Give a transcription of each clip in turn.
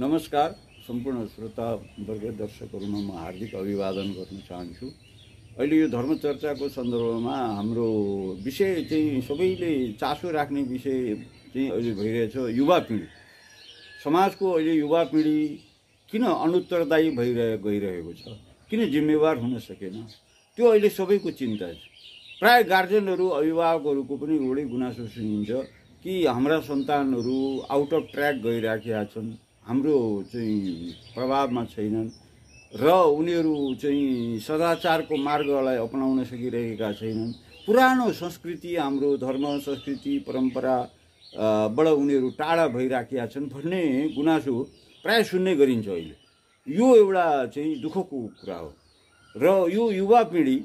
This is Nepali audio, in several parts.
नमस्कार सम्पूर्ण श्रोता वर्ग दर्शकहरूमा म हार्दिक अभिवादन गर्न चाहन्छु। अहिले यो धर्मचर्चाको सन्दर्भमा हाम्रो विषय चाहिँ सबैले चासो राख्ने विषय चाहिँ अहिले भइरहेछ युवा पिँढी। समाजको अहिले युवा पिँढी किन अनुत्तरदायी भइरहे गइरहेको छ? किन जिम्मेवार हुन सकेन? त्यो अहिले सबैको चिन्ता छ। प्राय गार्जेनहरू अभिभावकहरूको पनि एउटै गुनासो सुनिन्छ कि हाम्रा सन्तानहरू आउट अफ ट्र्याक गइराखेका छन्। हाम्रो चाहिँ प्रभावमा छैनन् र उनीहरू चाहिँ सदाचारको मार्गलाई अपनाउन सकिरहेका छैनन्। पुरानो संस्कृति हाम्रो धर्म संस्कृति परम्परा अ, बाट उनीहरू टाढा भइराखेका छन् भन्ने गुनासो प्राय सुन्ने गरिन्छ अहिले। यो एउटा चाहिँ दुःखको कुरा हो। र यो युवा पिँढी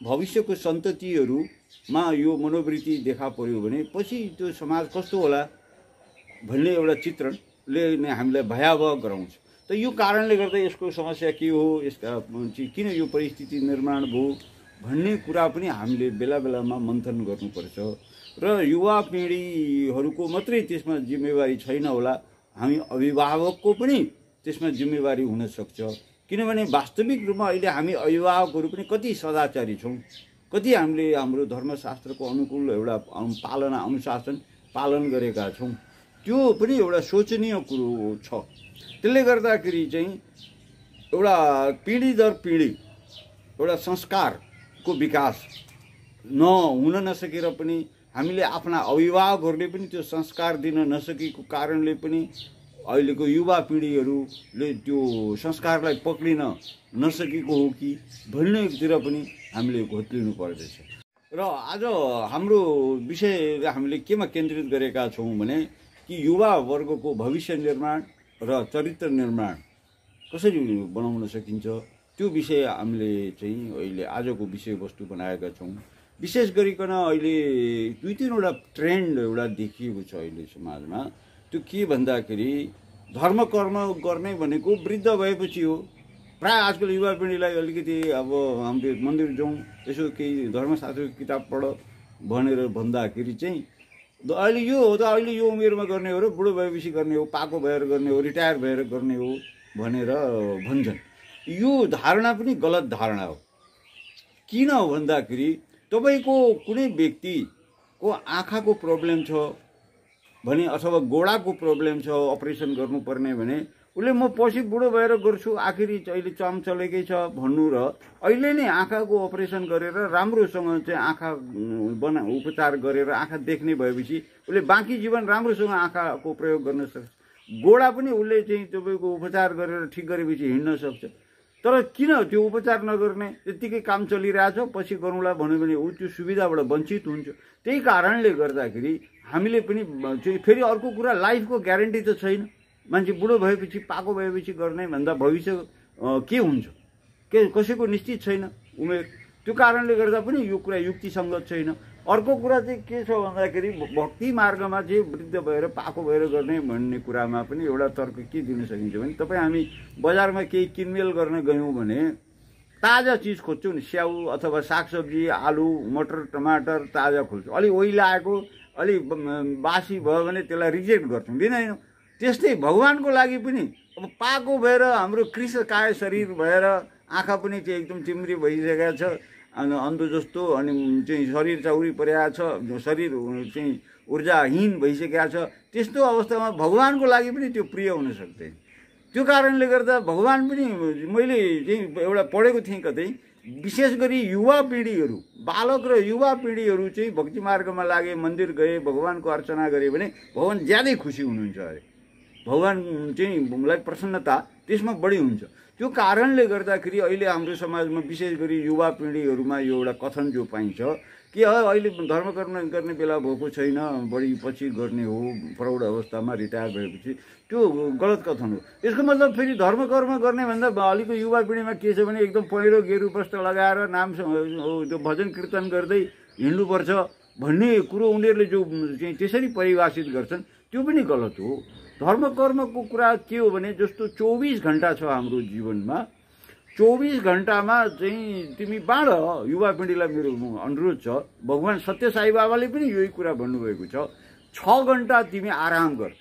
भविष्यको सन्ततिहरूमा यो मनोवृत्ति देखा पर्यो भने पछि त्यो समाज कस्तो होला भन्ने एउटा चित्रणले नै हामीलाई भयावह गराउँछ। त यो कारणले गर्दा यसको समस्या के हो? यसका किन यो परिस्थिति निर्माण भयो? भन्ने कुरा पनि हामीले बेला बेलामा मन्थन गर्नुपर्छ। र युवा पिँढीहरूको मात्रै त्यसमा जिम्मेवारी छैन होला। हामी अभिभावकको पनि त्यसमा जिम्मेवारी हुनसक्छ किनभने वास्तविक रूपमा अहिले हामी अभिभावकहरू पनि कति सदाचारी छौँ। कति हामीले हाम्रो धर्मशास्त्रको अनुकूल एउटा पालना अनुशासन पालन गरेका छौँ। त्यो पनि एउटा शोचनीय कुरो छ। त्यसले गर्दाखेरि चाहिँ एउटा पिँढी दर पिँढी एउटा संस्कारको विकास नहुन नसकेर पनि हामीले आफ्ना अभिभावकहरूले पनि त्यो संस्कार दिन नसकेको कारणले पनि अहिलेको युवा पिँढीहरूले त्यो संस्कारलाई पक्रिन नसकेको हो कि भन्नेतिर पनि हामीले घोत्लिनु पर्दछ। र आज हाम्रो विषय हामीले केमा केन्द्रित गरेका छौँ भने कि युवा वर्गको भविष्य निर्माण र चरित्र निर्माण कसरी बनाउन सकिन्छ? त्यो विषय हामीले चाहिँ अहिले आजको विषयवस्तु बनाएका छौँ। विशेष गरिकन अहिले दुई तिनवटा ट्रेन्ड एउटा देखिएको छ अहिले समाजमा। त्यो के भन्दाखेरि धर्म कर्म गर्ने भनेको वृद्ध भएपछि हो। प्राय आजकल युवा पिँढीलाई अलिकति अब हामीले मन्दिर जाउँ यसो केही धर्मशास्त्रको किताब पढ भनेर भन्दाखेरि चाहिँ अहिले यो हो त अहिले यो उमेरमा गर्ने हो र बुढो भएपछि गर्ने हो पाको भएर गर्ने हो रिटायर भएर गर्ने हो भनेर भन्छन्। यो धारणा पनि गलत धारणा हो। किन भन्दाखेरि तपाईँको कुनै व्यक्तिको आँखाको प्रब्लम छ भने अथवा गोडाको प्रब्लम छ अपरेसन गर्नुपर्ने भने उसले म पछि बुढो भएर गर्छु। आखिरी अहिले चम चलेकै छ भन्नु र अहिले नै आँखाको अपरेसन गरेर राम्रोसँग चाहिँ आँखा बना उपचार गरेर आँखा देख्ने भएपछि उसले बाँकी जीवन राम्रोसँग आँखाको प्रयोग गर्न सक्छ। गोडा पनि उसले चाहिँ तपाईँको उपचार गरेर ठिक गरेपछि हिँड्न सक्छ। तर किन त्यो उपचार नगर्ने? त्यत्तिकै काम चलिरहेछ पछि गरौँला भन्यो भने ऊ त्यो सुविधाबाट वञ्चित हुन्छ। त्यही कारणले गर्दाखेरि हामीले पनि चाहिँ फेरि अर्को कुरा लाइफको ग्यारेन्टी त छैन। मान्छे बुढो भएपछि पाको भएपछि गर्ने भन्दा भविष्य के हुन्छ? के कसैको निश्चित छैन। उमेर त्यो कारणले गर्दा पनि यो कुरा युक्तिसङ्गत छैन। अर्को कुरा चाहिँ के छ भन्दाखेरि भक्ति मार्गमा चाहिँ वृद्ध भएर पाको भएर गर्ने भन्ने कुरामा पनि एउटा तर्क के दिन सकिन्छ भने तपाईँ हामी बजारमा केही किनमेल गर्न गयौँ भने ताजा चिज खोज्छौँ नि स्याउ अथवा सागसब्जी आलु मटर टमाटर ताजा खोज्छौँ। अलि ओइलाएको अलि ब- बासी भयो भने त्यसलाई रिजेक्ट गर्छौँ। दिँदैनौँ। त्यस्तै भगवान्को लागि पनि अब पाको भएर हाम्रो कृषकाय शरीर भएर आँखा पनि चाहिँ एकदम चिम्री भइसकेको छ। अनि अन्धो जस्तो अनि चाहिँ शरीर चाउरी परेको छ शरीर चाहिँ ऊर्जाहीन भइसकेको छ त्यस्तो अवस्थामा भगवान्को लागि पनि त्यो प्रिय हुन सक्दैन। त्यो कारणले गर्दा भगवान् पनि मैले चाहिँ एउटा पढेको थिएँ कतै विशेष गरी युवा पिँढीहरू बालक र युवा पिँढीहरू चाहिँ भक्ति मार्गमा लागे मन्दिर गए भगवान्को अर्चना गरे भने भगवान् ज्यादै खुसी हुनुहुन्छ अरे। भगवान् चाहिँ लाई प्रसन्नता त्यसमा बढी हुन्छ। त्यो कारणले गर्दाखेरि अहिले हाम्रो समाजमा विशेष गरी युवा पिँढीहरूमा यो एउटा कथन जो पाइन्छ कि अहिले धर्म कर्म गर्ने बेला भएको छैन बढी पछि गर्ने हो प्रौढ अवस्थामा रिटायर भएपछि त्यो गलत कथन हो। यसको मतलब फेरि धर्म कर्म गर्ने भन्दा अहिलेको युवा पिँढीमा के छ भने एकदम पहिरो गेरु वस्त्र लगाएर नाम त्यो भजन कीर्तन गर्दै हिँड्नुपर्छ भन्ने कुरो उनीहरूले जो चाहिँ त्यसरी परिभाषित गर्छन् त्यो पनि गलत हो। धर्म कर्मको कुरा के हो भने जस्तो चौबिस घन्टा छ हाम्रो जीवनमा। चौबिस घन्टामा चाहिँ तिमी बाँड युवा पिँढीलाई मेरो अनुरोध छ भगवान् सत्य साई बाबाले पनि यही कुरा भन्नुभएको छ छ घन्टा तिमी आराम गर।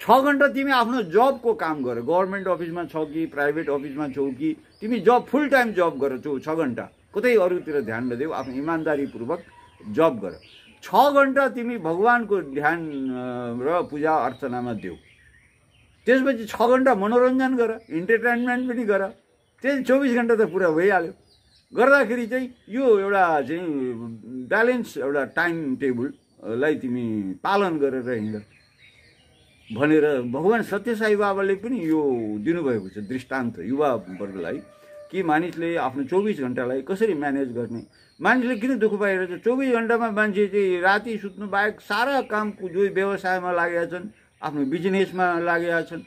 छ घन्टा तिमी आफ्नो जबको काम गर। गभर्मेन्ट अफिसमा छौ कि प्राइभेट अफिसमा छौ कि तिमी जब फुल टाइम जब गर छौ छ घन्टा कतै अरूतिर ध्यान नदेऊ आफ्नो इमान्दारीपूर्वक जब गर। छ घन्टा तिमी भगवान्को ध्यान र पूजा अर्चनामा देऊ। त्यसपछि छ घन्टा मनोरञ्जन गर इन्टरटेनमेन्ट पनि गर। त्यही चौबिस घन्टा त पुरा भइहाल्यो। गर्दाखेरि चाहिँ यो एउटा चाहिँ ब्यालेन्स एउटा टाइम टेबललाई तिमी पालन गरेर हिँड। भनेर भगवान् सत्यसाई बाबाले पनि यो दिनुभएको छ दृष्टान्त युवा वर्गलाई कि मानिसले आफ्नो चौबिस घन्टालाई कसरी म्यानेज गर्ने मानिसले किन दुःख पाइरहेको छ? चौबिस घन्टामा मान्छे चाहिँ राति सुत्नु बाहेक सारा काम जो व्यवसायमा लागेका छन् आफ्नो बिजनेसमा लागेका छन्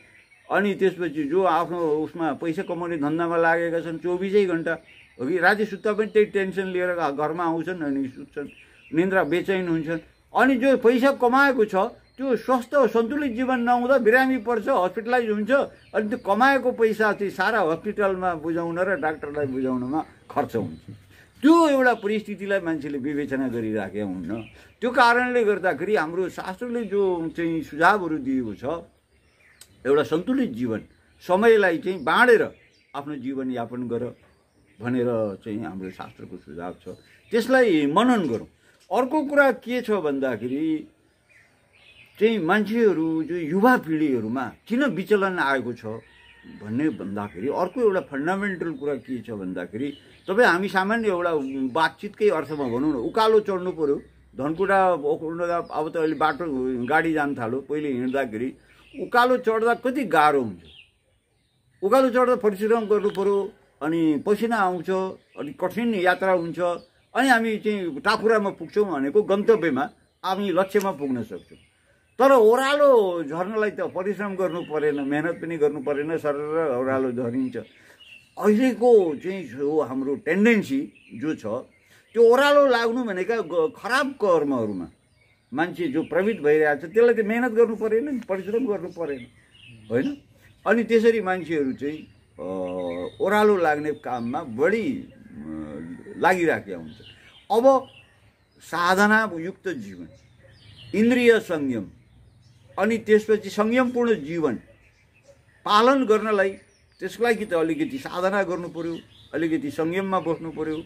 अनि त्यसपछि जो आफ्नो उसमा पैसा कमाउने धन्दामा लागेका छन् चौबिसै घन्टा हो कि? राति सुत्दा पनि त्यही टेन्सन लिएर घरमा आउँछन् अनि सुत्छन् निन्द्रा बेचैन हुन्छन्। अनि जो पैसा कमाएको छ त्यो स्वस्थ सन्तुलित जीवन नहुँदा बिरामी पर्छ हस्पिटलाइज हुन्छ अनि त्यो कमाएको पैसा चाहिँ सारा हस्पिटलमा बुझाउन र डाक्टरलाई बुझाउनमा खर्च हुन्छ। त्यो एउटा परिस्थितिलाई मान्छेले विवेचना गरिराखेका हुन्न त्यो कारणले गर्दाखेरि हाम्रो शास्त्रले जो चाहिँ सुझावहरू दिएको छ एउटा सन्तुलित जीवन समयलाई चाहिँ बाँडेर आफ्नो जीवनयापन गर भनेर चाहिँ हाम्रो शास्त्रको सुझाव छ। त्यसलाई मनन गरौँ। अर्को कुरा के छ भन्दाखेरि चाहिँ मान्छेहरू जो युवा पिँढीहरूमा किन विचलन आएको छ भन्ने भन्दाखेरि अर्को एउटा फन्डामेन्टल कुरा के छ भन्दाखेरि तपाईँ हामी सामान्य एउटा बातचितकै अर्थमा भनौँ न उकालो चढ्नु पऱ्यो धनकुटा अब त अहिले बाटो गाडी जान थाल्यो पहिले हिँड्दाखेरि। उकालो चढ्दा कति गाह्रो हुन्छ। उकालो चढ्दा परिश्रम गर्नु पऱ्यो अनि पसिना आउँछ अनि कठिन यात्रा हुन्छ अनि हामी चाहिँ टाकुरामा पुग्छौँ भनेको गन्तव्यमा हामी लक्ष्यमा पुग्न सक्छौँ। तर ओह्रालो झर्नलाई त परिश्रम गर्नु परेन मेहनत पनि गर्नु परेन सर ओह्रालो झरिन्छ। अहिलेको चाहिँ जो हाम्रो टेन्डेन्सी जो छ त्यो ओह्रालो लाग्नु भनेका खराब कर्महरूमा मान्छे जो प्रवित भइरहेको छ त्यसलाई त मेहनत गर्नु परेन नि परिश्रम गर्नु परेन होइन? अनि त्यसरी मान्छेहरू चाहिँ ओह्रालो लाग्ने काममा बढी लागिराखेका हुन्छ। अब साधनायुक्त जीवन इन्द्रिय संयम अनि त्यसपछि संयमपूर्ण जीवन पालन गर्नलाई त्यसको लागि त अलिकति साधना गर्नु पऱ्यो अलिकति संयममा बस्नु पऱ्यो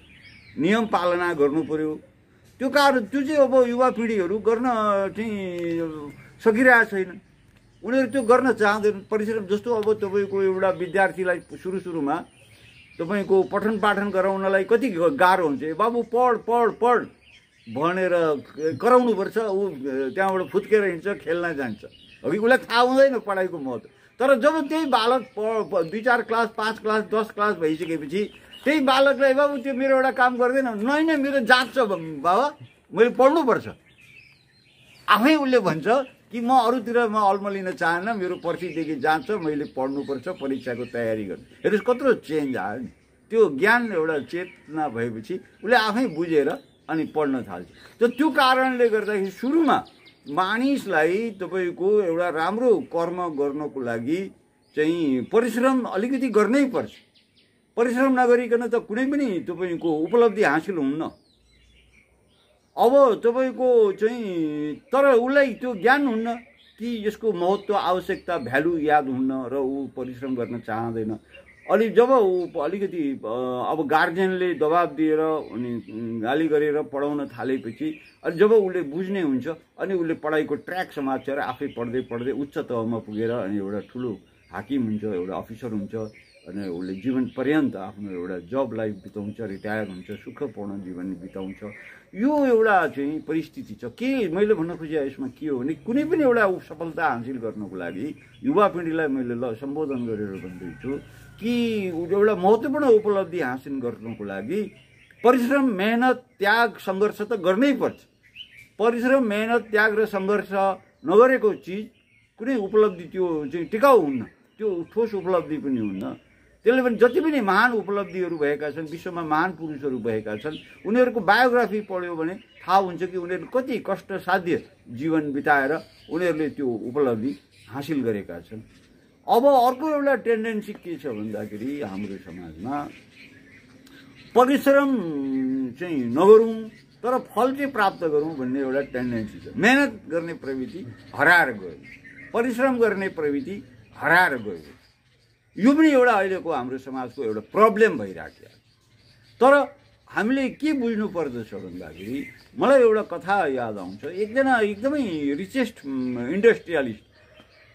नियम पालना गर्नु पऱ्यो त्यो कारण त्यो चाहिँ अब युवा पिँढीहरू गर्न चाहिँ सकिरहेको छैन। उनीहरू त्यो गर्न चाहँदैन परिश्रम जस्तो अब तपाईँको एउटा विद्यार्थीलाई सुरु सुरुमा तपाईँको पठन पाठन गराउनलाई कति गाह्रो हुन्छ। बाबु पढ पढ पढ भनेर कराउनुपर्छ ऊ त्यहाँबाट फुत्केर हिँड्छ खेल्न जान्छ। अघि उसलाई थाहा हुँदैन पढाइको महत्त्व। तर जब त्यही बालक दुई चार क्लास पाँच क्लास दस क्लास भइसकेपछि त्यही बालकलाई बाबु त्यो मेरो एउटा काम गर्दैन। नै नै मेरो जाँच छ बाबा। मैले पढ्नुपर्छ। आफै उसले भन्छ कि म अरूतिर म अल्मलिन चाहन्न मेरो पर्सिदेखि जाँच छ मैले पढ्नुपर्छ परीक्षाको तयारी गर्नु हेर्नुहोस् कत्रो चेन्ज आयो नि। त्यो ज्ञान एउटा चेतना भएपछि उसले आफै बुझेर अनि पढ्न थाल्छ। त त्यो कारणले गर्दाखेरि सुरुमा मानिसलाई तपाईँको एउटा राम्रो कर्म गर्नको लागि चाहिँ परिश्रम अलिकति गर्नै पर्छ। परिश्रम नगरिकन त कुनै पनि तपाईँको उपलब्धि हासिल हुन्न। अब तपाईँको चाहिँ तर उसलाई त्यो ज्ञान हुन्न कि यसको महत्त्व आवश्यकता भ्यालु याद हुन्न र ऊ परिश्रम गर्न चाहँदैन। अनि जब ऊ अलिकति अब गार्जेनले दबाब दिएर अनि गाली गरेर पढाउन थालेपछि अनि जब उसले बुझ्ने हुन्छ अनि उसले पढाइको ट्र्याक समातेर आफै पढ्दै पढ्दै उच्च तहमा पुगेर अनि एउटा ठुलो हाकिम हुन्छ एउटा अफिसर हुन्छ अनि उसले जीवन पर्यन्त आफ्नो एउटा जब लाइफ बिताउँछ रिटायर हुन्छ सुखपूर्ण जीवन बिताउँछ। यो एउटा चाहिँ परिस्थिति छ। के मैले भन्न खोजेँ यसमा के हो भने कुनै पनि एउटा सफलता हासिल गर्नको लागि युवा पिँढीलाई मैले ल सम्बोधन गरेर भन्दैछु कि एउटा महत्त्वपूर्ण उपलब्धि हासिल गर्नुको लागि परिश्रम मेहनत त्याग सङ्घर्ष त गर्नै पर्छ। परिश्रम मेहनत त्याग र सङ्घर्ष नगरेको चिज कुनै उपलब्धि त्यो चाहिँ टिकाउ हुन्न त्यो ठोस उपलब्धि पनि हुन्न। त्यसले पनि जति पनि महान उपलब्धिहरू भएका छन् विश्वमा महान पुरुषहरू भएका छन् उनीहरूको बायोग्राफी पढ्यो भने थाहा हुन्छ कि उनीहरू कति कष्टसाध्य जीवन बिताएर उनीहरूले त्यो उपलब्धि हासिल गरेका छन्। अब अर्को एउटा टेन्डेन्सी के छ भन्दाखेरि हाम्रो समाजमा परिश्रम चाहिँ नगरौँ तर फल चाहिँ प्राप्त गरौँ भन्ने एउटा टेन्डेन्सी छ। मेहनत गर्ने प्रवृत्ति हराएर गयो। परिश्रम गर्ने प्रवृत्ति हराएर गयो। यो पनि एउटा अहिलेको हाम्रो समाजको एउटा प्रब्लम भइरहेको छ तर हामीले के बुझ्नु पर्दछ भन्दाखेरि मलाई एउटा कथा याद आउँछ। एकजना एकदमै रिचेस्ट इन्डस्ट्रियलिस्ट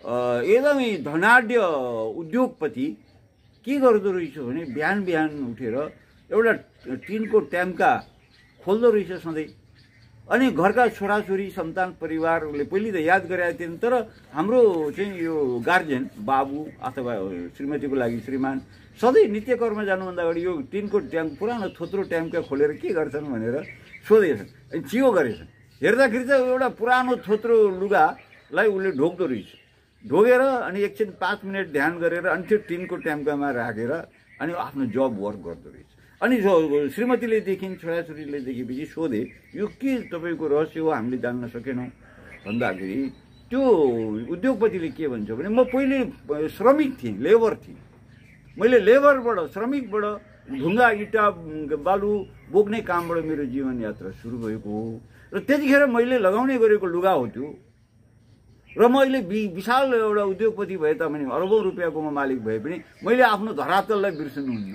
एकदमै धनाढ्य उद्योगपति के गर्दो रहेछ भने बिहान बिहान उठेर एउटा टिनको ट्याम्का खोल्दो रहेछ सधैँ। अनि घरका छोराछोरी सन्तान परिवारले पहिले त याद गराएको थिएन तर हाम्रो चाहिँ यो गार्जेन बाबु अथवा श्रीमतीको लागि श्रीमान सधैँ नित्य कर्म जानुभन्दा अगाडि यो टिनको ट्याङ्क पुरानो थोत्रो ट्याङ्का खोलेर के गर्छन् भनेर सोधेछन् अनि चियो गरेछन्। हेर्दाखेरि चाहिँ एउटा पुरानो थोत्रो लुगालाई उसले ढोक्दो रहेछ। ढोगेर अनि एकछिन पाँच मिनट ध्यान गरेर अनि त्यो टिनको ट्याङ्कामा राखेर अनि आफ्नो जब वर्क गर्दो रहेछ। अनि श्रीमतीले देखिन् छोराछोरीले देखेपछि सोधे यो के तपाईँको रहस्य हो हामीले जान्न सकेनौँ। भन्दाखेरि त्यो उद्योगपतिले के भन्छ भने म पहिले श्रमिक थिएँ लेबर थिएँ। मैले लेबरबाट श्रमिकबाट ढुङ्गा इँटा बालु बोक्ने कामबाट मेरो जीवनयात्रा सुरु भएको हो। र त्यतिखेर मैले लगाउने गरेको लुगा हो त्यो। र मैले वि विशाल एउटा उद्योगपति भए तापनि अरबौँ रुपियाँको म मालिक भए पनि मैले आफ्नो धरातललाई बिर्सनुहुन्न।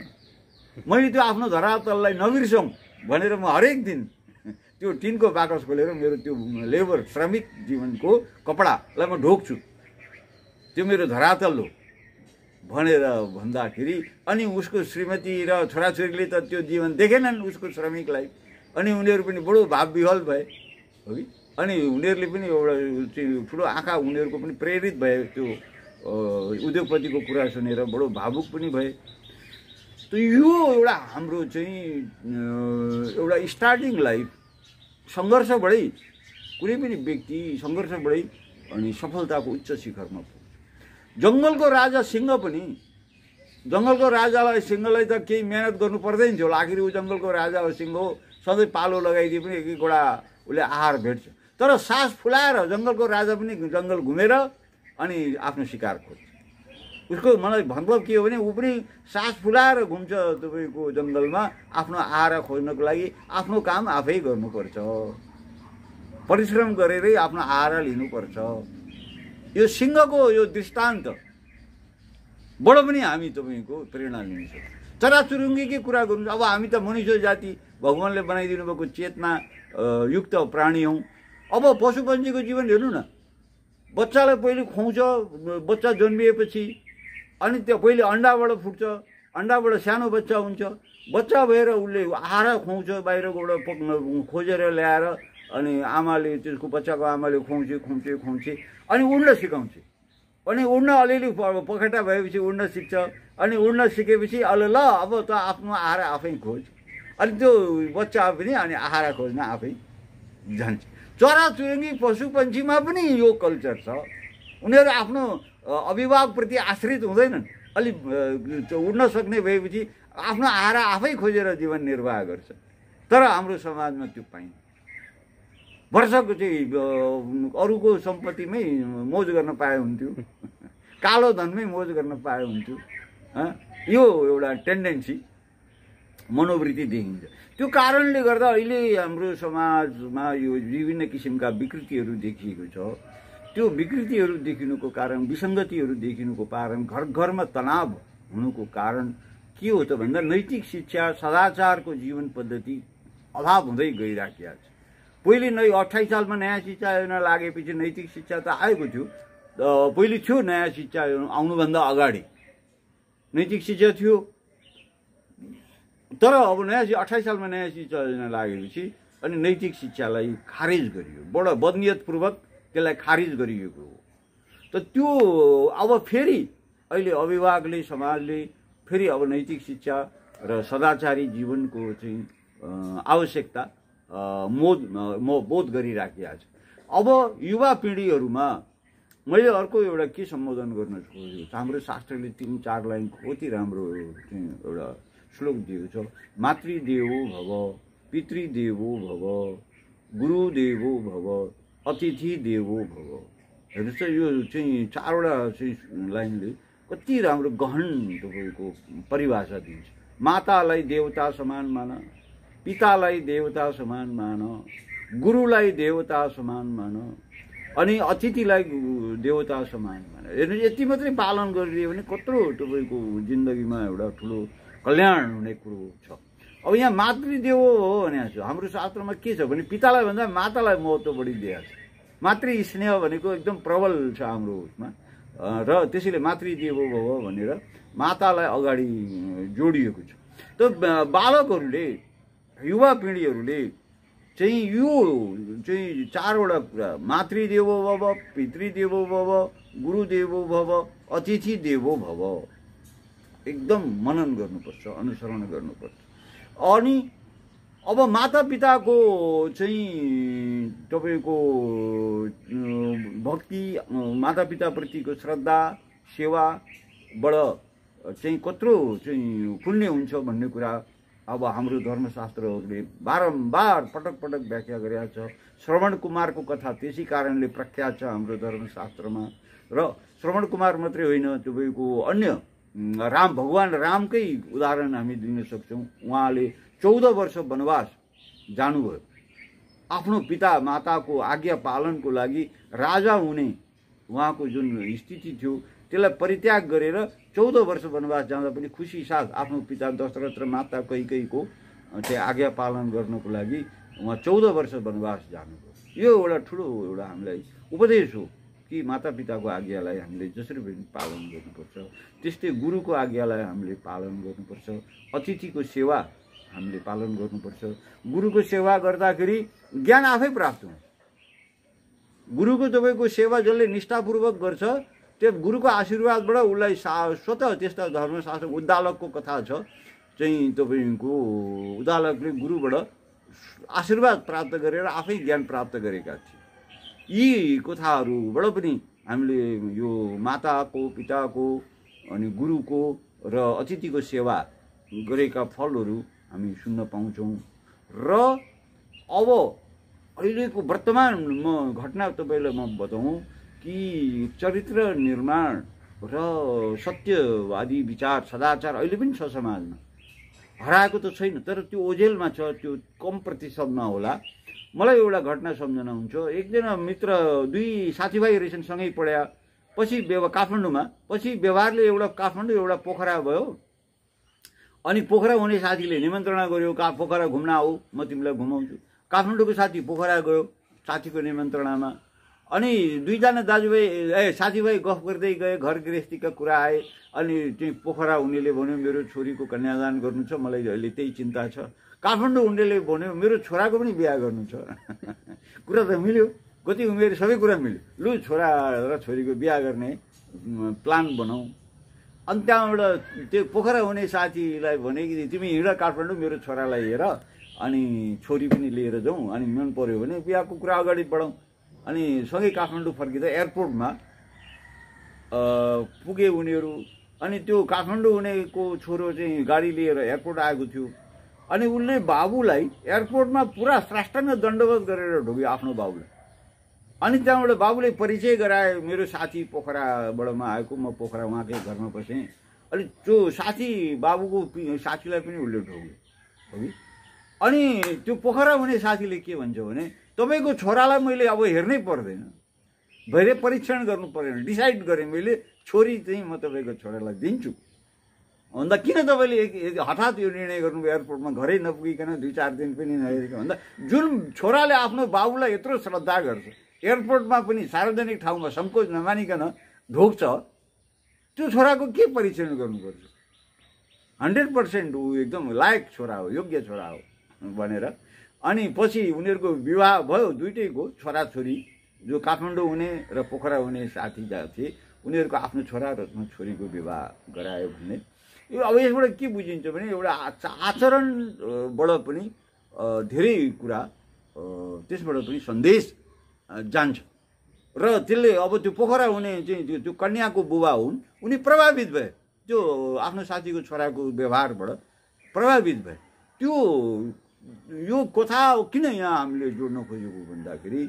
मैले त्यो आफ्नो धरातललाई नबिर्सौँ भनेर म हरेक दिन त्यो टिनको बाकस खोलेर मेरो त्यो लेबर श्रमिक जीवनको कपडालाई म ढोक्छु त्यो मेरो धरातल हो भनेर भन्दाखेरि अनि उसको श्रीमती र छोराछोरीले त त्यो जीवन देखेनन् उसको श्रमिकलाई। अनि उनीहरू पनि बडो भाव विहल भए। हो कि? अनि उनीहरूले पनि एउटा ठुलो आँखा उनीहरूको पनि प्रेरित भए त्यो उद्योगपतिको कुरा सुनेर बडो भावुक पनि भए। त यो एउटा हाम्रो चाहिँ एउटा स्टार्टिङ लाइफ सङ्घर्षबाटै कुनै पनि व्यक्ति सङ्घर्षबाटै अनि सफलताको उच्च शिखरमा पुग्छ। जङ्गलको राजा सिंह पनि जङ्गलको राजालाई सिंहलाई त केही मिहिनेत गर्नु पर्दैन थियो आखिर ऊ जङ्गलको राजा सिंह हो सधैँ पालो लगाइदिए पनि एक एकवटा उसले आहार भेट्छ। तर सास फुलाएर जङ्गलको राजा पनि जङ्गल घुमेर अनि आफ्नो शिकार खोज्छ। उसको मलाई मतलब के हो भने ऊ पनि सास फुलाएर घुम्छ तपाईँको जङ्गलमा आफ्नो आहारा खोज्नको लागि आफ्नो काम आफै गर्नुपर्छ। परिश्रम गरेरै आफ्नो आहारा लिनुपर्छ। यो सिंहको यो दृष्टान्तबाट पनि हामी तपाईँको प्रेरणा लिन सक्छौँ चराचुरुङ्गीकै कुरा गर्नु अब हामी त मनुष्य जाति भगवान्ले बनाइदिनु भएको चेतना युक्त प्राणी हौँ। अब पशु पन्छीको जीवन हेर्नु न। बच्चालाई पहिले खुवाउँछ बच्चा जन्मिएपछि अनि त्यो पहिले अन्डाबाट फुट्छ अन्डाबाट सानो बच्चा हुन्छ। बच्चा भएर उसले आहारा खुवाउँछ बाहिरबाट पक्न खोजेर ल्याएर अनि आमाले त्यसको बच्चाको आमाले खुवाउँछ खुवाउँछ खुवाउँछ अनि उड्न सिकाउँछ। अनि उड्न अलिअलि पखेटा भएपछि उड्न सिक्छ अनि उड्न सिकेपछि अहिले ल अब त आफ्नो आहारा आफै खोज। अनि त्यो बच्चा पनि अनि आहारा खोज्न आफै जान्छ। चराचुरुङ्गी पशु पन्छीमा पनि यो कल्चर छ। उनीहरू आफ्नो अभिभावकप्रति आश्रित हुँदैनन्। अलि उड्न सक्ने भएपछि आफ्नो आहारा आफै खोजेर जीवन निर्वाह गर्छ। तर हाम्रो समाजमा त्यो पाइन्छ वर्षको चाहिँ अरूको सम्पत्तिमै मोज गर्न पाए हुन्थ्यो। कालो धनमै मोज गर्न पाए हुन्थ्यो। यो एउटा टेन्डेन्सी मनोवृत्ति देखिन्छ। त्यो कारणले गर्दा अहिले हाम्रो समाजमा यो विभिन्न किसिमका विकृतिहरू देखिएको छ। त्यो विकृतिहरू देखिनुको कारण विसङ्गतिहरू देखिनुको कारण घर घरमा तनाव हुनुको कारण के हो त भन्दा नैतिक शिक्षा सदाचारको जीवन पद्धति अभाव हुँदै गइराखेका छ। पहिले नै अठाइस सालमा नयाँ शिक्षा योजना लागेपछि नैतिक शिक्षा त आएको थियो। पहिले थियो नयाँ शिक्षा आउनुभन्दा अगाडि। नैतिक शिक्षा थियो तर अब नयाँ अठाइस सालमा नयाँ शिक्षा योजना लागेपछि अनि नैतिक शिक्षालाई खारेज गरियो। बडो बदनियतपूर्वक त्यसलाई खारिज गरिएको हो। त त्यो अब फेरि अहिले अभिभावकले समाजले फेरि अब नैतिक शिक्षा र सदाचारी जीवनको चाहिँ आवश्यकता मोद म बोध गरिराखिरहेको छ। अब युवा पिँढीहरूमा मैले अर्को एउटा के सम्बोधन गर्न खोजेको हाम्रो शास्त्रले तिन चार लाइन कति राम्रो चाहिँ एउटा श्लोक दिएको छ। मातृदेवो भव पितृदेवो भव गुरुदेवो भव अतिथि देवो भव। हेर्नुहोस् त यो चाहिँ चारवटा चाहिँ लाइनले कति राम्रो गहन तपाईँको परिभाषा दिन्छ। मातालाई देवता समान मान पितालाई देवता समान मान गुरुलाई देवता समान मान अनि अतिथिलाई देवता समान भनेर हेर्नु यति मात्रै पालन गरिदियो भने कत्रो तपाईँको जिन्दगीमा एउटा ठुलो कल्याण हुने कुरो छ। अब यहाँ मातृदेव हो भने हाम्रो शास्त्रमा के छ भने पितालाई भन्दा मातालाई महत्त्व बढी दिएको छ। मातृ स्नेह भनेको एकदम प्रबल छ हाम्रो उसमा। र त्यसैले मातृदेव भव भनेर मातालाई अगाडि जोडिएको छ। त बालकहरूले युवा पिँढीहरूले चाहिँ यो चाहिँ चारवटा कुरा मातृदेवो भव पितृदेवो भव गुरुदेवो भव अतिथि देवो भव एकदम मनन गर्नुपर्छ अनुसरण गर्नुपर्छ। अनि अब माता पिताको चाहिँ तपाईँको भक्ति माता पिताप्रतिको श्रद्धा सेवाबाट चाहिँ कत्रो चाहिँ पुण्य हुन्छ भन्ने कुरा अब हाम्रो धर्मशास्त्रहरूले बारम्बार पटक पटक व्याख्या गरेका छ। श्रवण कुमारको कथा त्यसै कारणले प्रख्यात छ हाम्रो धर्मशास्त्रमा। र श्रवण कुमार मात्रै होइन तपाईँको अन्य राम भगवान् रामकै उदाहरण हामी दिन सक्छौँ। उहाँले चौध वर्ष वनवास जानुभयो। आफ्नो पिता माताको आज्ञा पालनको लागि राजा हुने उहाँको जुन स्थिति थियो त्यसलाई परित्याग गरेर चौध वर्ष वनवास जाँदा पनि खुसी साथ आफ्नो पिता दशरथ र माता कैकैको चाहिँ आज्ञा पालन गर्नको लागि उहाँ चौध वर्ष वनवास जानुभयो। यो एउटा ठुलो एउटा हामीलाई उपदेश हो। कि माता पिताको आज्ञालाई हामीले जसरी पनि पालन गर्नुपर्छ त्यस्तै गुरुको आज्ञालाई हामीले पालन गर्नुपर्छ अतिथिको सेवा हामीले पालन गर्नुपर्छ। गुरुको सेवा गर्दाखेरि ज्ञान आफै प्राप्त हुन्छ। गुरुको तपाईँको सेवा जसले निष्ठापूर्वक गर्छ त्यो गुरुको आशीर्वादबाट उसलाई सा स्वत त्यस्ता धर्मशास्त्र उद्दालकको कथा छ। चाहिँ तपाईँको उद्दालकले गुरुबाट आशीर्वाद प्राप्त गरेर आफै ज्ञान प्राप्त गरेका थिए। यी कथाहरूबाट पनि हामीले यो माताको पिताको अनि गुरुको र अतिथिको सेवा गरेका फलहरू हामी सुन्न पाउँछौँ। र अब अहिलेको वर्तमान म घटना तपाईँलाई म बताउँ कि चरित्र निर्माण र सत्यवादी विचार सदाचार अहिले पनि छ समाजमा। हराएको त छैन तर त्यो ओझेलमा छ त्यो कम प्रतिशतमा होला मलाई एउटा घटना सम्झना हुन्छ एकजना मित्र दुई साथीभाइ रहेछन् सँगै पढ्या। पछि व्यव काठमाडौँमा। पछि व्यवहारले एउटा काठमाडौँ एउटा पोखरा भयो। अनि पोखरा हुने साथीले निमन्त्रणा गर्यो का पोखरा घुम्न आऊ? म तिमीलाई घुमाउँछु। काठमाडौँको साथी पोखरा गयो साथीको निमन्त्रणामा। अनि दुईजना दाजुभाइ ए साथीभाइ गफ गर्दै गए घर गृहस्थीका कुरा आए। अनि चाहिँ पोखरा हुनेले भन्यो मेरो छोरीको कन्यादान गर्नु छ मलाई अहिले त्यही चिन्ता छ। काठमाडौँ हुनेले भन्यो मेरो छोराको पनि बिहा गर्नु छ। कुरा त मिल्यो। कति उमेर सबै कुरा मिल्यो। लु छोरा र छोरीको बिहा गर्ने प्लान बनाऊ। अनि त्यहाँबाट त्यो पोखरा हुने साथीलाई भने कि तिमी हिँड काठमाडौँ मेरो छोरालाई हेर अनि छोरी पनि लिएर जाउँ अनि मन पऱ्यो भने बिहाको कुरा अगाडि बढाउँ। अनि सँगै काठमाडौँ फर्किँदा एयरपोर्टमा पुगे उनीहरू। अनि त्यो काठमाडौँ हुनेको छोरो चाहिँ गाडी लिएर एयरपोर्ट आएको थियो। अनि उसले बाबुलाई एयरपोर्टमा पुरा साष्टाङ्ग दण्डवत गरेर ढोग्यो आफ्नो बाबुलाई। अनि त्यहाँबाट बाबुले परिचय गराए मेरो साथी पोखराबाट म आएको म पोखरा उहाँकै घरमा बसेँ। अनि त्यो साथी बाबुको साथीलाई पनि उसले ढोग्यो। हो अनि त्यो पोखरा हुने साथीले के भन्छ भने तपाईँको छोरालाई मैले अब हेर्नै पर्दैन। धेरै परीक्षण गर्नु परेन। डिसाइड गरेँ मैले छोरी चाहिँ म तपाईँको छोरालाई दिन्छु। भन्दा किन तपाईँले हठात यो निर्णय गर्नुभयो एयरपोर्टमा? घरै नपुगिकन दुई चार दिन पनि नहेरिकन। भन्दा जुन छोराले आफ्नो बाबुलाई यत्रो श्रद्धा गर्छ एयरपोर्टमा पनि सार्वजनिक ठाउँमा सङ्कोच नमानिकन ढोक्छ त्यो छोराको के परीक्षण गर्नुपर्छ? हन्ड्रेड पर्सेन्ट ऊ एकदम लायक छोरा हो योग्य छोरा हो भनेर। अनि पछि उनीहरूको विवाह भयो दुइटैको छोराछोरी जो काठमाडौँ हुने र पोखरा हुने साथी थिए उनीहरूको आफ्नो छोरा र छोरीको विवाह गरायो भन्ने यो अब यसबाट के बुझिन्छ भने एउटा आचरणबाट पनि धेरै कुरा त्यसबाट पनि सन्देश जान्छ। र त्यसले अब त्यो पोखरा हुने चाहिँ त्यो त्यो कन्याको बुबा हुन् उनी प्रभावित भए। त्यो आफ्नो साथीको छोराको व्यवहारबाट प्रभावित भए। त्यो यो कथा किन यहाँ हामीले जोड्न खोजेको भन्दाखेरि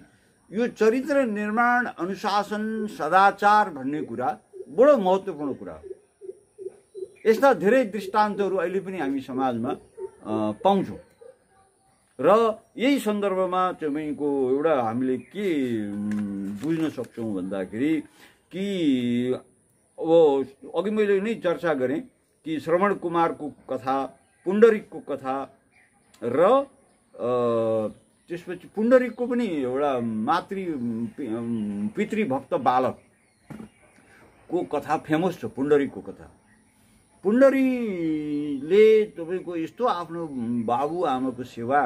यो चरित्र निर्माण अनुशासन सदाचार भन्ने कुरा बडो महत्त्वपूर्ण कुरा हो। यस्ता धेरै दृष्टान्तहरू अहिले पनि हामी समाजमा पाउँछौँ। र यही सन्दर्भमा तपाईँको एउटा हामीले के बुझ्न सक्छौँ भन्दाखेरि कि अब अघि मैले नै चर्चा गरेँ कि श्रवण कुमारको कथा पुण्डरिकको कथा र त्यसपछि पुण्डरिकको पनि एउटा मातृ पितृभक्त बालकको कथा फेमस छ पुण्डरिकको कथा। पुण्डरीले तपाईँको यस्तो आफ्नो बाबु आमाको सेवा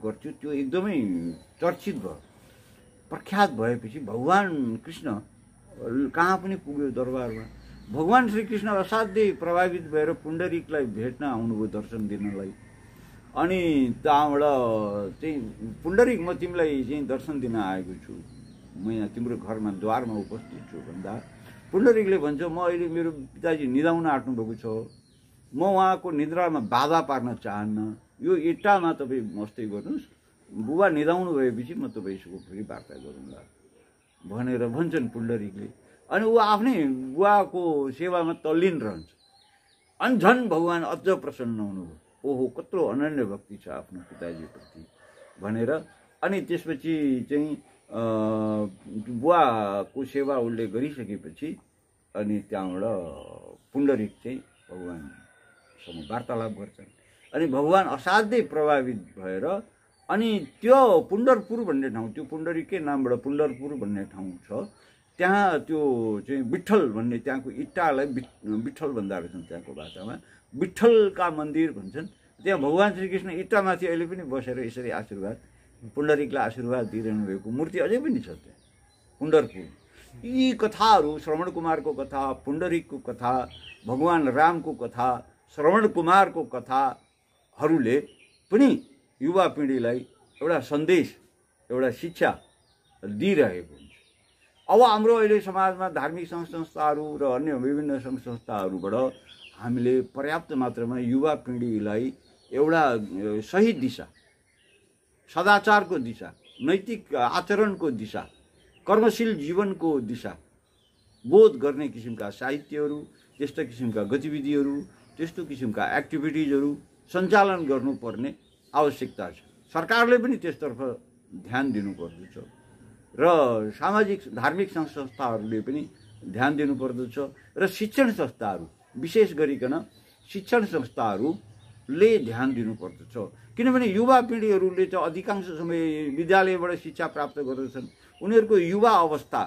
गर्थ्यो त्यो एकदमै चर्चित भयो। प्रख्यात भएपछि भगवान् कृष्ण कहाँ पनि पुग्यो दरबारमा? भगवान् श्रीकृष्ण असाध्यै प्रभावित भएर पुण्डरिकलाई भेट्न आउनुभयो दर्शन दिनलाई। अनि त्यहाँबाट चाहिँ पुण्डरिक म तिमीलाई चाहिँ दर्शन दिन आएको छु। म यहाँ तिम्रो घरमा द्वारमा उपस्थित छु भन्दा पुण्डरिकले भन्छ म अहिले मेरो पिताजी निदाउन आँट्नुभएको छ। म उहाँको निद्रामा बाधा पार्न चाहन्न। यो इट्टामा तपाईँ मस्तै गर्नुहोस्। बुबा निदाउनु भएपछि म तपाईँसँग फेरि वार्ता गरौँला। भनेर भन्छन् पुण्डरिकले। अनि ऊ आफ्नै बुवाको सेवामा तल्लीन रहन्छ। अनि झन् भगवान् अझ प्रसन्न हुनुभयो। ओहो कत्रो अनन्य भक्ति छ आफ्नो पिताजीप्रति। भनेर। अनि त्यसपछि चाहिँ बुवाको सेवा उसले गरिसकेपछि अनि त्यहाँबाट पुण्डरिक चाहिँ भगवान्सँग वार्तालाप गर्छन् अनि भगवान् असाध्यै प्रभावित भएर अनि त्यो पुण्डरपुर भन्ने ठाउँ त्यो पुण्डरिकै नामबाट पुण्डरपुर भन्ने ठाउँ छ त्यहाँ त्यो चाहिँ विठ्ठल भन्ने त्यहाँको इट्टालाई विठ विठ्ठल भन्दा रहेछन् त्यहाँको भाषामा विठ्ठलका मन्दिर भन्छन् त्यहाँ भगवान् श्रीकृष्ण इट्टामाथि अहिले पनि बसेर यसरी आशीर्वाद पुण्डरिकलाई आशीर्वाद दिइरहनु भएको मूर्ति अझै पनि छ त्यहाँ। पुण्डरपुर। यी कथाहरू श्रवण कुमारको कथा पुण्डरिकको कथा भगवान् रामको कथा श्रवण कुमारको कथाहरूले पनि युवा पिँढीलाई एउटा सन्देश एउटा शिक्षा दिइरहेको हुन्छ। अब हाम्रो अहिले समाजमा धार्मिक सङ्घ संस्थाहरू र अन्य विभिन्न सङ्घ संस्थाहरूबाट हामीले पर्याप्त मात्रामा युवा पिँढीलाई एउटा सही दिशा सदाचारको दिशा नैतिक आचरणको दिशा कर्मशील जीवनको दिशा बोध गर्ने किसिमका साहित्यहरू त्यस्ता किसिमका गतिविधिहरू त्यस्तो किसिमका एक्टिभिटिजहरू सञ्चालन गर्नुपर्ने आवश्यकता छ। सरकारले पनि त्यसतर्फ ध्यान दिनुपर्दछ र सामाजिक धार्मिक संस्थाहरूले पनि ध्यान दिनुपर्दछ र शिक्षण संस्थाहरू विशेष गरिकन शिक्षण संस्थाहरूले ध्यान दिनुपर्दछ। किनभने युवा पिँढीहरूले चाहिँ अधिकांश समय विद्यालयबाट शिक्षा प्राप्त गर्दछन्। उनीहरूको युवा अवस्था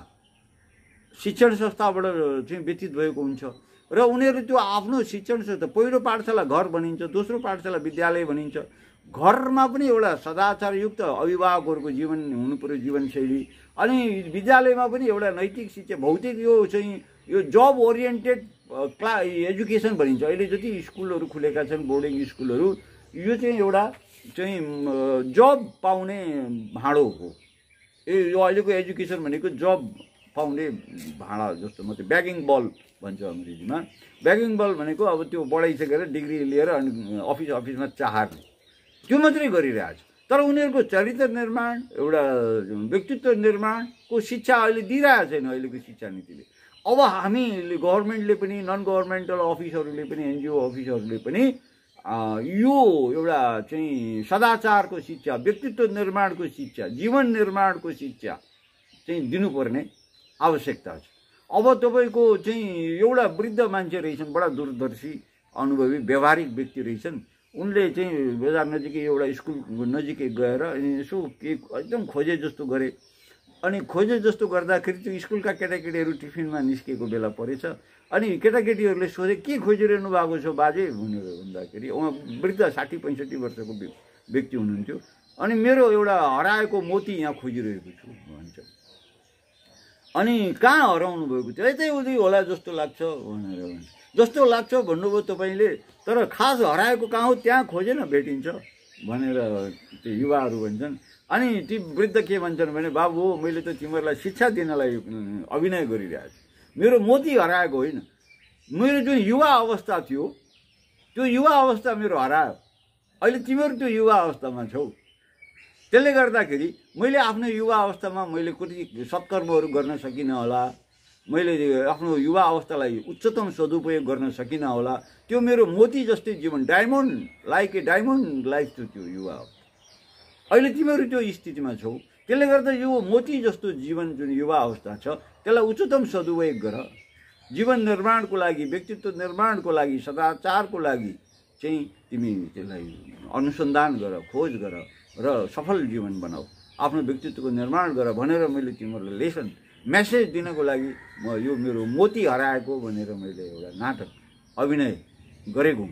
शिक्षण संस्थाबाट चाहिँ व्यतीत भएको हुन्छ। र उनीहरू त्यो आफ्नो शिक्षण संस्था पहिलो पाठशाला घर भनिन्छ दोस्रो पाठशाला विद्यालय भनिन्छ। घरमा पनि एउटा सदाचारयुक्त अभिभावकहरूको जीवन हुनु पऱ्यो जीवनशैली। अनि विद्यालयमा पनि एउटा नैतिक शिक्षा भौतिक यो चाहिँ यो जब ओरिएन्टेड क्ला एजुकेसन भनिन्छ। अहिले जति स्कुलहरू खुलेका छन् बोर्डिङ स्कुलहरू यो चाहिँ एउटा चाहिँ जब पाउने भाँडो हो। ए यो अहिलेको एजुकेसन भनेको जब पाउने भाँडा जस्तो मात्रै। ब्यागिङ बल भन्छ अङ्ग्रेजीमा। ब्यागिङ बल भनेको अब त्यो बढाइसकेर डिग्री लिएर अनि अफिस अफिसमा चाहार्ने त्यो मात्रै गरिरहेछ। तर उनीहरूको चरित्र निर्माण एउटा व्यक्तित्व निर्माणको शिक्षा अहिले दिइरहेको छैन अहिलेको शिक्षा नीतिले। अब हामीले गभर्मेन्टले पनि नन गभर्मेन्टल अफिसहरूले पनि एनजिओ अफिसहरूले पनि यो एउटा चाहिँ सदाचारको शिक्षा व्यक्तित्व निर्माणको शिक्षा जीवन निर्माणको शिक्षा चाहिँ दिनुपर्ने आवश्यकता छ अब तपाईँको चाहिँ एउटा वृद्ध मान्छे रहेछन् बडा दूरदर्शी अनुभवी व्यावहारिक व्यक्ति रहेछन् उनले चाहिँ बजार नजिकै एउटा स्कुल नजिकै गएर अनि यसो के एकदम खोजे जस्तो गरे अनि खोजे जस्तो गर्दाखेरि त्यो स्कुलका केटाकेटीहरू टिफिनमा निस्केको बेला परेछ अनि केटाकेटीहरूले सोधे के खोजिरहनु भएको छ? बाजे भनेर भन्दाखेरि उहाँ वृद्ध साठी पैँसठी वर्षको व्य- व्यक्ति हुनुहुन्थ्यो। अनि मेरो एउटा हराएको मोती यहाँ खोजिरहेको छु भन्छ। अनि कहाँ हराउनु भएको थियो? यतै उतै होला जस्तो लाग्छ भनेर भन्छ। जस्तो लाग्छ भन्नुभयो तपाईँले तर खास हराएको कहाँ हो? त्यहाँ खोजेन भेटिन्छ भनेर त्यो युवाहरू भन्छन्। अनि ती वृद्ध के भन्छन् भने बाबु हो मैले त तिमीहरूलाई शिक्षा दिनलाई अभिनय गरिरहेको छु। मेरो मोती हराएको होइन। मेरो जुन युवा अवस्था थियो त्यो युवा अवस्था मेरो हरायो। अहिले तिमीहरू त्यो युवा अवस्थामा छौ। त्यसले गर्दाखेरि मैले आफ्नो युवा अवस्थामा मैले कति सत्कर्महरू गर्न सकिनँ होला। मैले आफ्नो युवा अवस्थालाई उच्चतम सदुपयोग गर्न सकिनँ होला। त्यो मेरो मोती जस्तै जीवन diamond like a diamond life थियो त्यो युवा अहिले तिमीहरू त्यो स्थितिमा छौ। त्यसले गर्दा यो मोती जस्तो जीवन जुन युवा अवस्था छ त्यसलाई उच्चतम सदुपयोग गर। जीवन निर्माणको लागि व्यक्तित्व निर्माणको लागि सदाचारको लागि चाहिँ तिमी त्यसलाई अनुसन्धान गर खोज गर र सफल जीवन बनाऊ। आफ्नो व्यक्तित्वको निर्माण गर भनेर मैले तिमीहरूलाई लेसन मेसेज दिनको लागि म यो मेरो मोती हराएको भनेर मैले एउटा नाटक अभिनय गरेको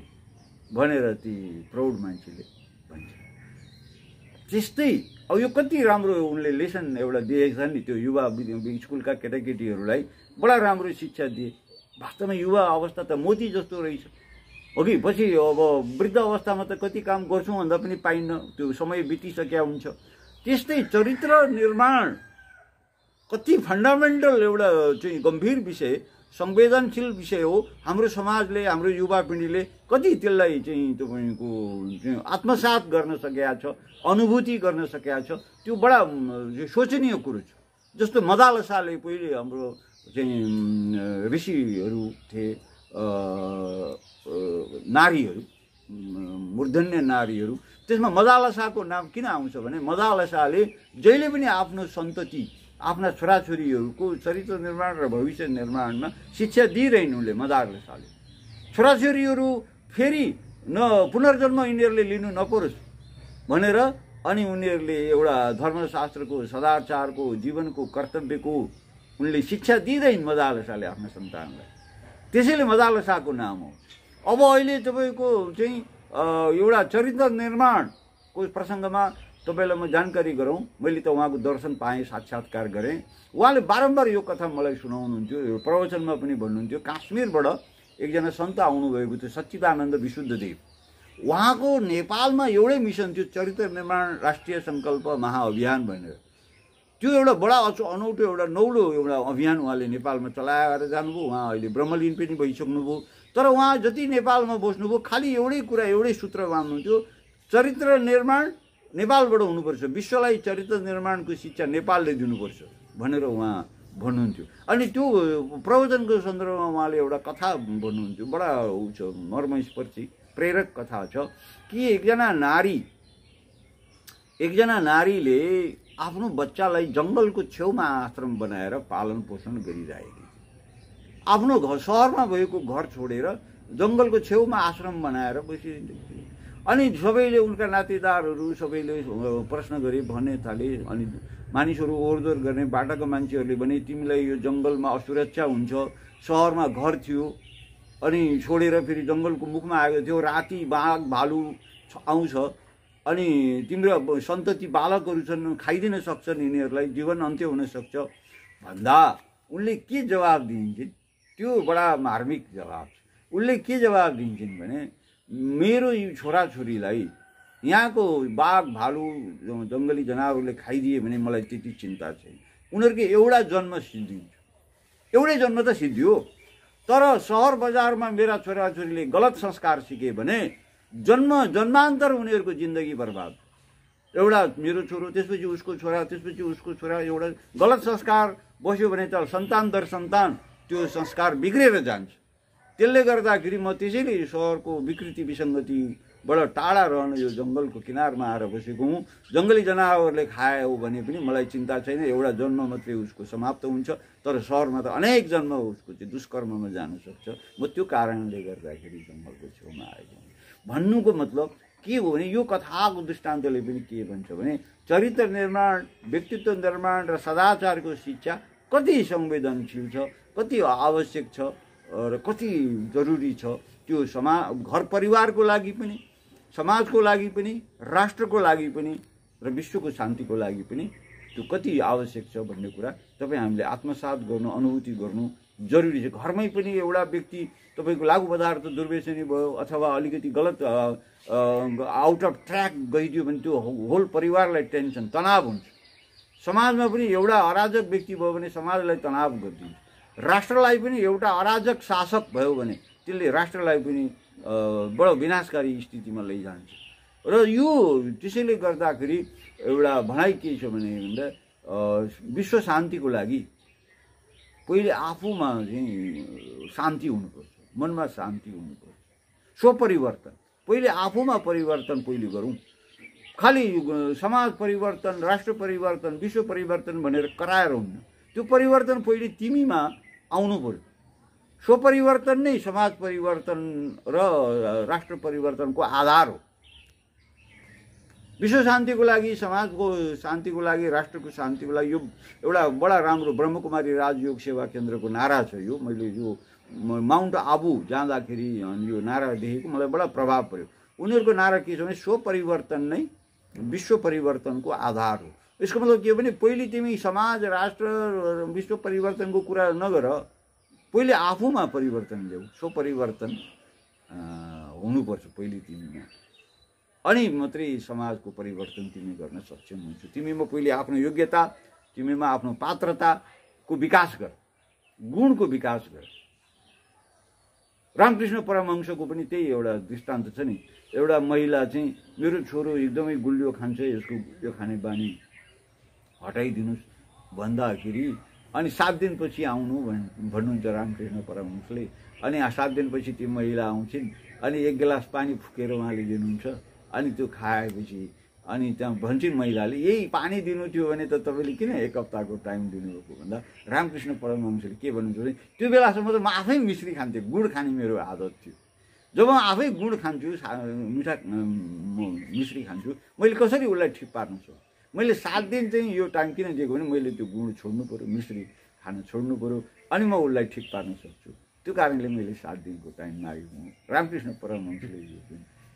भनेर ती प्रौढ मान्छेले भन्छ त्यस्तै अब यो कति राम्रो उनले लेसन एउटा दिएका छन् नि त्यो युवा स्कुलका केटाकेटीहरूलाई बडा राम्रो शिक्षा दिए। वास्तवमा युवा अवस्था त मोती जस्तो रहेछ। हो कि? पछि अब वृद्ध अवस्थामा त कति काम गर्छौँ भन्दा पनि पाइन्न। त्यो समय बितिसकेका हुन्छ। त्यस्तै चरित्र निर्माण कति फन्डामेन्टल एउटा चाहिँ गम्भीर विषय संवेदनशील विषय हो। हाम्रो समाजले हाम्रो युवा पिँढीले कति त्यसलाई चाहिँ तपाईँको आत्मसात गर्न सकेका छ अनुभूति गर्न सकेका छ त्यो बडा शोचनीय कुरो छ। जस्तो मदालसाले पहिले हाम्रो चाहिँ ऋषिहरू थिए नारीहरू मूर्धन्य नारीहरू। त्यसमा मदालसाको नाम किन आउँछ भने मदालसाले जहिले पनि आफ्नो सन्तति आफ्ना छोराछोरीहरूको चरित्र निर्माण र भविष्य निर्माणमा शिक्षा दिइरहनु उनले मदालसाले छोराछोरीहरू फेरि न पुनर्जन्म यिनीहरूले लिनु नपरोस् भनेर अनि उनीहरूले एउटा धर्मशास्त्रको सदाचारको जीवनको कर्तव्यको उनले शिक्षा दिँदैन मदालसाले आफ्ना सन्तानलाई त्यसैले मदालसाको नाम हो अब अहिले तपाईँको चाहिँ एउटा चरित्र निर्माणको प्रसङ्गमा तपाईँलाई म जानकारी गरौँ मैले त उहाँको दर्शन पाएँ साक्षात्कार गरेँ उहाँले बारम्बार यो कथा मलाई सुनाउनुहुन्थ्यो यो प्रवचनमा पनि भन्नुहुन्थ्यो काश्मीरबाट एकजना सन्त आउनुभएको थियो सच्चिदानन्द विशुद्धदेव उहाँको नेपालमा एउटै मिसन थियो चरित्र निर्माण राष्ट्रिय सङ्कल्प महाअभियान भनेर। त्यो एउटा बडा अचो अनौठो एउटा नौलो एउटा अभियान उहाँले नेपालमा चलाएर जानुभयो। उहाँ अहिले ब्रह्मलिन पनि भइसक्नुभयो। तर उहाँ जति नेपालमा बस्नुभयो खालि एउटै कुरा एउटै सूत्र मान्नुहुन्थ्यो। चरित्र निर्माण नेपालबाट हुनुपर्छ। विश्वलाई चरित्र निर्माणको शिक्षा नेपालले दिनुपर्छ भनेर उहाँ भन्नुहुन्थ्यो। अनि त्यो प्रवचनको सन्दर्भमा उहाँले एउटा कथा भन्नुहुन्थ्यो। बडा ऊ छ मर्मस्पर्शी प्रेरक कथा छ कि एकजना नारी एकजना नारीले आफ्नो बच्चालाई जङ्गलको छेउमा आश्रम बनाएर पालन पोषण गरिरहेकी आफ्नो घर सहरमा भएको घर छोडेर जङ्गलको छेउमा आश्रम बनाएर बसिरहेको अनि सबैले उनका नातेदारहरू सबैले प्रश्न गरे भन्ने थाले अनि मानिसहरू ओहोरदोहोर गर्ने बाटाको मान्छेहरूले भने तिमीलाई यो जङ्गलमा असुरक्षा हुन्छ सहरमा घर थियो अनि छोडेर फेरि जङ्गलको मुखमा आएको थियो राति बाघ भालु आउँछ अनि तिम्रो सन्तति बालकहरू छन् खाइदिन सक्छन् यिनीहरूलाई जीवन अन्त्य हुनसक्छ भन्दा उनले के जवाब दिन्छन्? त्यो बडा मार्मिक जवाब उनले के जवाब दिन्छन् भने मेरो यो छोराछोरीलाई यहाँको बाघ भालु जङ्गली जनावरले खाइदिए भने मलाई त्यति चिन्ता छैन। उनीहरूको एउटा जन्म सिद्धिन्छ। एउटै जन्म त सिद्धियो तर सहर बजारमा मेरा छोराछोरीले गलत संस्कार सिके भने जन्म जन्मान्तर उनीहरूको जिन्दगी बर्बाद एउटा मेरो छोरो त्यसपछि उसको छोरा त्यसपछि उसको छोरा एउटा गलत संस्कार बस्यो भने त सन्तान दर सन्तान त्यो संस्कार बिग्रेर जान्छ। त्यसले गर्दाखेरि म त्यसैले सहरको विकृति विसङ्गतिबाट टाढा रहन यो जङ्गलको किनारमा आएर बसेको हुँ। जङ्गली जनावरले खायो भने पनि मलाई चिन्ता छैन। एउटा जन्म मात्रै उसको समाप्त हुन्छ। तर सहरमा त अनेक जन्म उसको चाहिँ दुष्कर्ममा जान सक्छ। म त्यो कारणले गर्दाखेरि जङ्गलको छेउमा आएको हुँ। भन्नुको मतलब के हो भने यो कथाको दृष्टान्तले पनि के भन्छ भने चरित्र निर्माण व्यक्तित्व निर्माण र सदाचारको शिक्षा कति संवेदनशील छ कति आवश्यक छ र कति जरुरी छ? त्यो समा घर परिवारको लागि पनि समाजको लागि पनि राष्ट्रको लागि पनि र विश्वको शान्तिको लागि पनि त्यो कति आवश्यक छ भन्ने कुरा तपाईँ हामीले आत्मसात गर्नु अनुभूति गर्नु जरुरी छ। घरमै पनि एउटा व्यक्ति तपाईँको लागु पदार्थ दुर्व्यसनी भयो अथवा अलिकति गलत आउट अफ ट्र्याक गइदियो भने त्यो होल परिवारलाई टेन्सन तनाव हुन्छ। समाजमा पनि एउटा अराजक व्यक्ति भयो भने समाजलाई तनाव गरिदिन्छ। राष्ट्रलाई पनि एउटा अराजक शासक भयो भने त्यसले राष्ट्रलाई पनि बडो विनाशकारी स्थितिमा लैजान्छ। र यो त्यसैले गर्दाखेरि एउटा भनाइ के छ भने भन्दा विश्व शान्तिको लागि पहिले आफूमा चाहिँ शान्ति हुनुपर्छ मनमा शान्ति हुनुपर्छ। स्वपरिवर्तन पहिले आफूमा परिवर्तन पहिले गरौँ। खालि समाज परिवर्तन राष्ट्र परिवर्तन विश्व परिवर्तन भनेर कराएर हुन्न। त्यो परिवर्तन पहिले तिमीमा आउनु पर्यो। स्व परिवर्तन नै समाज परिवर्तन र राष्ट्र परिवर्तनको आधार हो। विश्व शान्तिको लागि समाजको शान्तिको लागि राष्ट्रको शान्तिको लागि यो एउटा बडा राम्रो ब्रह्मकुमारी राजयोग सेवा केन्द्रको नारा छ यो। मैले यो माउन्ट आबु जाँदाखेरि यो नारा देखेको मलाई बडा प्रभाव पर्यो। उनीहरूको नारा के छ भने स्व परिवर्तन नै विश्व परिवर्तनको आधार हो। यसको मतलब के हो भने पहिले तिमी समाज राष्ट्र विश्व परिवर्तनको कुरा नगर पहिले आफूमा परिवर्तन ल्याऊ स्व परिवर्तन हुनुपर्छ पहिले तिमीमा। अनि मात्रै समाजको परिवर्तन तिमी गर्न सक्षम हुन्छौ। तिमीमा पहिले आफ्नो योग्यता तिमीमा आफ्नो पात्रताको विकास गर गुणको विकास गर। रामकृष्ण परमहंसको पनि त्यही एउटा दृष्टान्त छ नि। एउटा महिला चाहिँ मेरो छोरो एकदमै गुलियो खान्छ यसको यो खाने बानी हटाइदिनुहोस्। भन्दाखेरि अनि सात दिनपछि आउनु भन् भन्नुहुन्छ रामकृष्ण परमहंसले। अनि सात दिनपछि ती महिला आउँछिन् अनि एक गिलास पानी फुकेर उहाँले दिनुहुन्छ। अनि त्यो खाएपछि अनि त्यहाँ भन्छन् महिलाले यही पानी दिनु थियो भने त तपाईँले किन एक हप्ताको टाइम दिनुभएको? भन्दा रामकृष्ण परमहंसले के भन्नुहुन्छ भने त्यो बेलासम्म त म आफै मिश्री खान्थेँ गुड खाने मेरो आदत थियो। जब म आफै गुड खान्छु मिठा मिश्री खान्छु मैले कसरी उसलाई ठिक पार्न सक्छु? मैले सात दिन चाहिँ यो टाइम किन दिएको भने मैले त्यो गुड छोड्नु पऱ्यो मिश्री खान छोड्नु पऱ्यो अनि म उसलाई ठिक पार्न सक्छु। त्यो कारणले मैले सात दिनको टाइम मागेको रामकृष्ण परमहंसले यो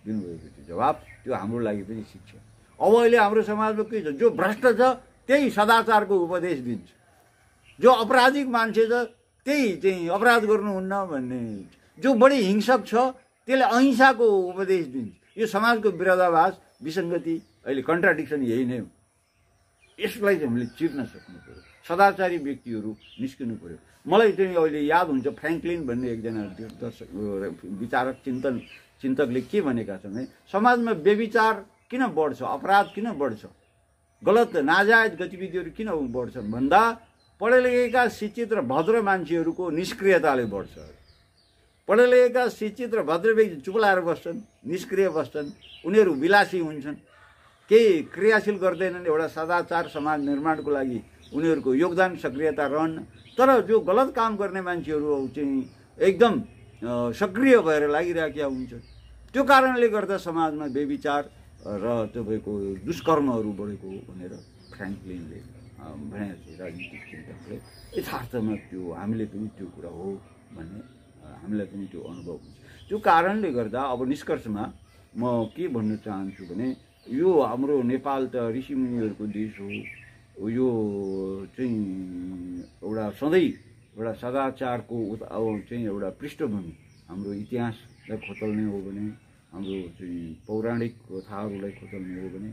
दिनुभएको त्यो जवाब त्यो हाम्रो लागि पनि शिक्षा। अब अहिले हाम्रो समाजमा के छ? जो भ्रष्ट छ त्यही सदाचारको उपदेश दिन्छ। जो अपराधिक मान्छे छ त्यही चाहिँ अपराध गर्नुहुन्न भन्ने। जो बढी हिंसक छ त्यसले अहिंसाको उपदेश दिन्छ। यो समाजको विरोधाभास विसङ्गति अहिले कन्ट्राडिक्सन यही नै हो। यसलाई चाहिँ हामीले चिर्न सक्नु पऱ्यो सदाचारी व्यक्तिहरू निस्किनु पऱ्यो मलाई चाहिँ अहिले याद हुन्छ फ्रेङ्कलिन भन्ने एकजना दर्शक विचारक चिन्तन चिन्तकले के भनेका छन् भने समाजमा व्यविचार किन बढ्छ अपराध किन बढ्छ गलत नाजायज गतिविधिहरू किन बढ्छन् भन्दा पढे लेखेका शिक्षित र भद्र मान्छेहरूको निष्क्रियताले बढ्छ। पढे लेखेका शिक्षित र भद्र व्यक्ति चुपलाएर बस्छन् निष्क्रिय बस्छन् उनीहरू विलासी हुन्छन्। केही क्रियाशील गर्दैनन् एउटा सदाचार समाज निर्माणको लागि उनीहरूको योगदान सक्रियता रहन्न तर जो गलत काम गर्ने मान्छेहरू चाहिँ एकदम सक्रिय भएर लागिरहेका हुन्छ त्यो कारणले गर्दा समाजमा बेविचार र तपाईँको दुष्कर्महरू बढेको भनेर फ्रेङ्कलिनले भनेको छ राजनीतिक चिन्तकले। यथार्थमा त्यो हामीले पनि त्यो कुरा हो भन्ने हामीलाई पनि त्यो अनुभव हुन्छ। त्यो कारणले गर्दा अब निष्कर्षमा म के भन्न चाहन्छु भने यो हाम्रो नेपाल त ऋषिमुनिहरूको देश हो। यो चाहिँ एउटा सधैँ एउटा सदाचारको चाहिँ एउटा पृष्ठभूमि। हाम्रो इतिहासलाई खोतल्ने हो भने हाम्रो चाहिँ पौराणिक कथाहरूलाई खोतल्ने हो भने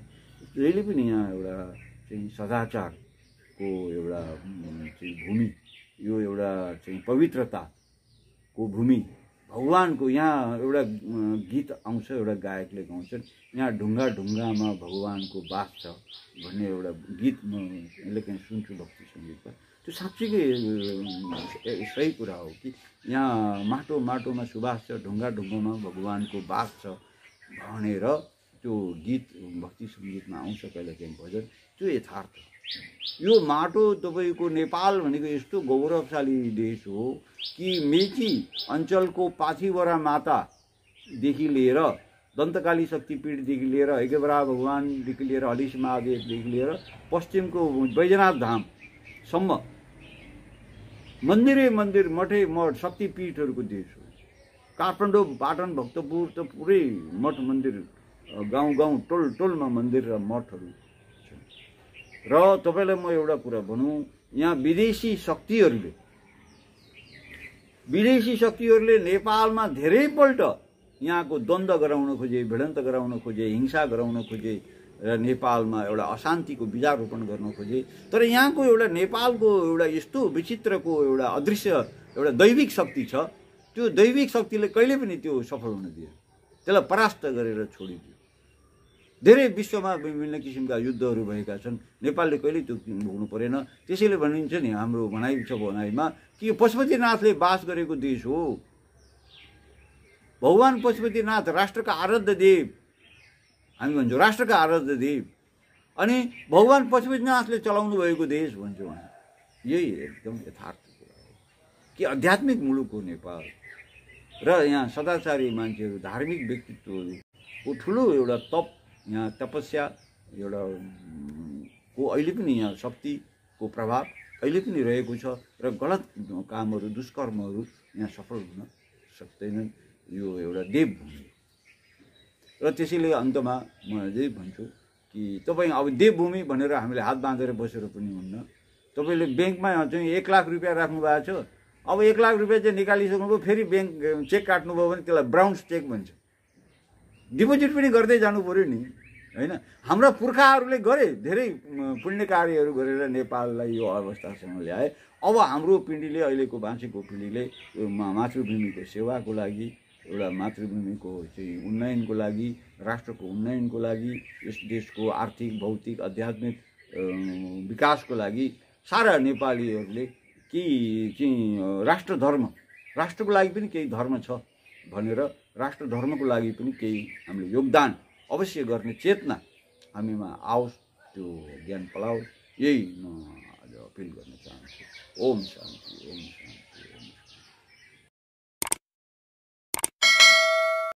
जहिले पनि यहाँ एउटा चाहिँ सदाचारको एउटा चाहिँ भूमि यो एउटा चाहिँ पवित्रताको भूमि भगवान्को यहाँ एउटा गीत आउँछ एउटा गायकले गाउँछन्। यहाँ ढुङ्गा ढुङ्गामा भगवान्को बास छ भन्ने एउटा गीत म काहीँ सुन्छु भक्ति सङ्गीतमा। त्यो साँच्चीकै सही कुरा हो कि यहाँ माटो माटोमा सुबास छ ढुङ्गा ढुङ्गामा भगवान्को बास छ भनेर त्यो गीत भक्ति सङ्गीतमा आउँछ कहिले काहीँ भजन। त्यो यथार्थ। यो माटो तपाईँको नेपाल भनेको यस्तो गौरवशाली देश हो कि मेची अञ्चलको पाथिवरा मातादेखि लिएर दन्तकाली शक्तिपीठदेखि लिएर हेगेबरा भगवान्देखि लिएर हलिस महादेवदेखि लिएर पश्चिमको बैजनाथ धामसम्म मन्दिरै मन्दिर मठै मठ शक्तिपीठहरूको देश हो। काठमाडौँ पाटन भक्तपुर त पुरै मठ मन्दिर गाउँ गाउँ टोल टोलमा मन्दिर र मठहरू छन्। र तपाईँलाई म एउटा कुरा भनौँ यहाँ विदेशी शक्तिहरूले विदेशी शक्तिहरूले नेपालमा धेरैपल्ट यहाँको द्वन्द्व गराउन खोजे भिडन्त गराउन खोजे हिंसा गराउन खोजे र नेपालमा एउटा अशान्तिको बिजारोपण गर्न खोजे। तर यहाँको एउटा नेपालको एउटा यस्तो विचित्रको एउटा अदृश्य एउटा दैविक शक्ति छ त्यो दैविक शक्तिले कहिले पनि त्यो सफल हुन दियो त्यसलाई परास्त गरेर छोडिदियो। धेरै विश्वमा विभिन्न किसिमका युद्धहरू भएका छन्। नेपालले कहिल्यै त्यो भोग्नु परेन। त्यसैले भनिन्छ नि हाम्रो भनाइ छ भनाइमा कि यो पशुपतिनाथले बास गरेको देश हो। भगवान् पशुपतिनाथ राष्ट्रका आराध्य देव। हामी भन्छौँ राष्ट्रका आराध्य देव। अनि भगवान् पशुपतिनाथले चलाउनु भएको देश भन्छौँ हामी। यही एकदम यथार्थ कुरा हो। कि आध्यात्मिक मुलुक हो नेपाल। र यहाँ सदाचारी मान्छेहरू धार्मिक व्यक्तित्वहरूको ठुलो एउटा तप यहाँ तपस्या एउटा को अहिले पनि यहाँ शक्तिको प्रभाव अहिले पनि रहेको छ र गलत कामहरू दुष्कर्महरू यहाँ सफल हुन सक्दैनन्। यो एउटा देवभूमि र त्यसैले अन्तमा म यही भन्छु कि तपाईँ अब देवभूमि भनेर हामीले हात बाँधेर बसेर पनि हुन्न। तपाईँले ब्याङ्कमा चाहिँ एक लाख रुपियाँ राख्नु भएको छ। अब एक लाख रुपियाँ चाहिँ निकालिसक्नुभयो फेरि ब्याङ्क चेक काट्नुभयो भने त्यसलाई ब्राउन्स चेक भन्छ। डिपोजिट पनि गर्दै जानु पऱ्यो नि। होइन? हाम्रा पुर्खाहरूले गरे धेरै पुण्य कार्यहरू गरेर नेपाललाई यो अवस्थासम्म ल्याए। अब हाम्रो पिँढीले अहिलेको बाँचेको पिँढीले यो मातृभूमिको सेवाको लागि एउटा मातृभूमिको चाहिँ उन्नयनको लागि राष्ट्रको उन्नयनको लागि यस देशको आर्थिक भौतिक आध्यात्मिक विकासको लागि सारा नेपालीहरूले कि चाहिँ राष्ट्र धर्म राष्ट्रको लागि पनि केही धर्म छ भनेर राष्ट्र धर्मको लागि पनि केही हामीले योगदान अवश्य गर्ने चेतना हामीमा आओस् त्यो ज्ञान पलाओस् यही म आज अपिल गर्न चाहन्छु। ओम शान्ति ओम